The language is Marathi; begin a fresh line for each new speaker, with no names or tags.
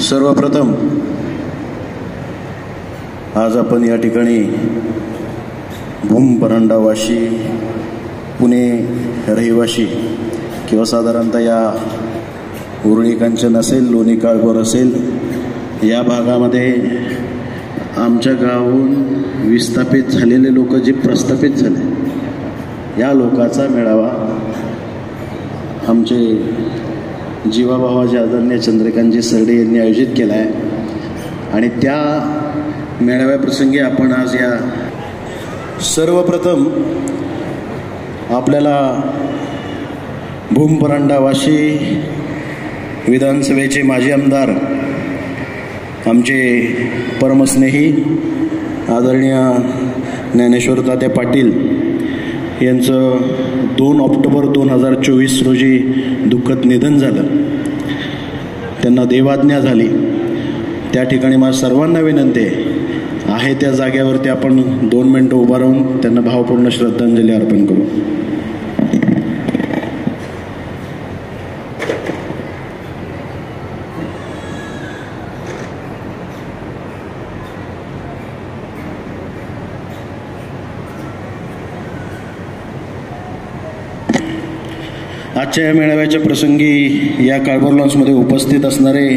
सर्वप्रथम आज आपण या ठिकाणी भूम परंडावाशी पुणे रहिवाशी किंवा साधारणतः या उरळी कांचन असेल लोणी काळभोर असेल या भागामध्ये आमच्या गावाहून विस्थापित झालेले लोक जे प्रस्थापित झाले या लोकाचा मेळावा आमचे जीवाभावाचे आदरणीय चंद्रकांतजी सरडे यांनी आयोजित केला आहे आणि त्या मेळाव्याप्रसंगी आपण आज या सर्वप्रथम आपल्याला भूमपरांडा वाशी विधानसभेचे माजी आमदार आमचे परमस्नेही आदरणीय ज्ञानेश्वर तात्या पाटील यांचं दोन ऑक्टोबर दोन हजार चोवीस रोजी दुःखद निधन झालं. त्यांना देवाज्ञा झाली. त्या ठिकाणी मला सर्वांना विनंती आहे. आहे त्या जागेवरती आपण दोन मिनटं उभा राहून त्यांना भावपूर्ण श्रद्धांजली अर्पण करू. आजच्या या मेळाव्याच्या प्रसंगी या कार्बन लॉन्समध्ये उपस्थित असणारे